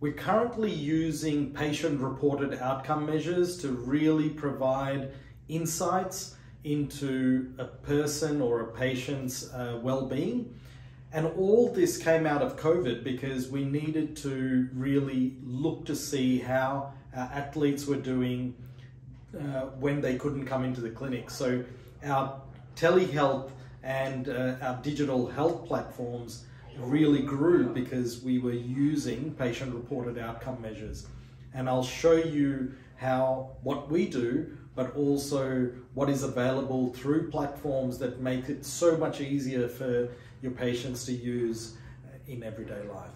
We're currently using patient-reported outcome measures to really provide insights into a person or a patient's uh, well-being. And all this came out of COVID because we needed to really look to see how our athletes were doing uh, when they couldn't come into the clinic. So our telehealth and uh, our digital health platforms really grew because we were using patient reported outcome measures. And I'll show you how what we do, but also what is available through platforms that make it so much easier for your patients to use in everyday life.